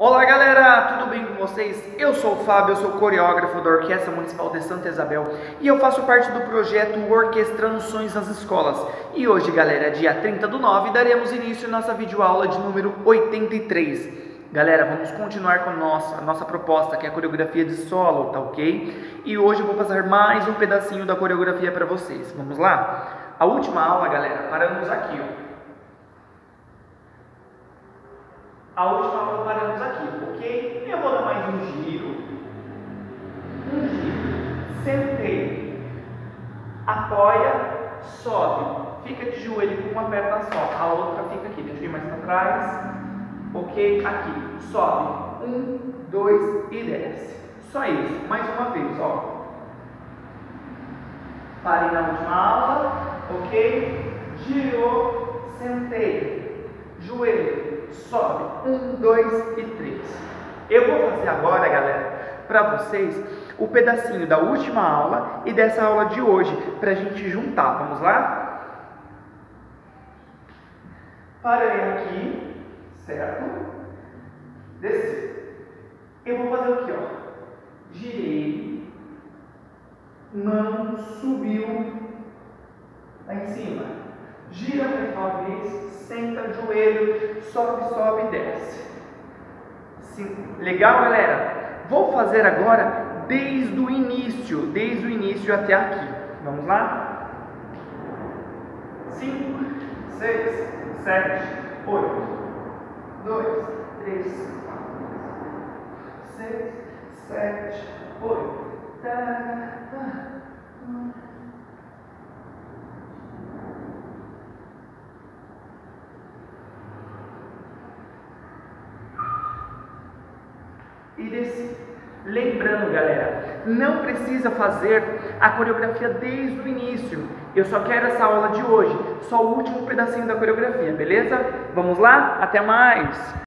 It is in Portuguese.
Olá galera, tudo bem com vocês? Eu sou o Fábio, eu sou coreógrafo da Orquestra Municipal de Santa Isabel e eu faço parte do projeto Orquestrando Sonhos nas Escolas. E hoje, galera, dia 30 do 9, daremos início à nossa videoaula de número 83. Galera, vamos continuar com a nossa, a nossa proposta, que é a coreografia de solo, tá ok? E hoje eu vou passar mais um pedacinho da coreografia para vocês. Vamos lá? A última aula, galera, paramos aqui, ó. A última aula paramos aqui, ok? Eu vou dar mais um giro. Um giro. Sentei. Apoia, sobe. Fica de joelho com uma perna só. A outra fica aqui. Deixa eu ir mais para trás. Ok? Aqui. Sobe. Um, dois e desce. Só isso. Mais uma vez, ó. Parei na última aula. Ok? Girou. Sentei. Joelho sobe. Um, dois e três. Eu vou fazer agora, galera, para vocês o pedacinho da última aula e dessa aula de hoje, para a gente juntar. Vamos lá? Parei aqui, certo? Desci. Eu vou fazer o que, ó? Girei, mão subiu lá em cima. Gira mais uma vez, senta, joelho, sobe, sobe e desce. Sim. Legal, galera? Vou fazer agora desde o início, desde o início até aqui. Vamos lá? 5, 6, 7, 8, 2, 3, 4, 6, 7, 8. E desci. Lembrando, galera, não precisa fazer a coreografia desde o início. Eu só quero essa aula de hoje, só o último pedacinho da coreografia, beleza? Vamos lá? Até mais!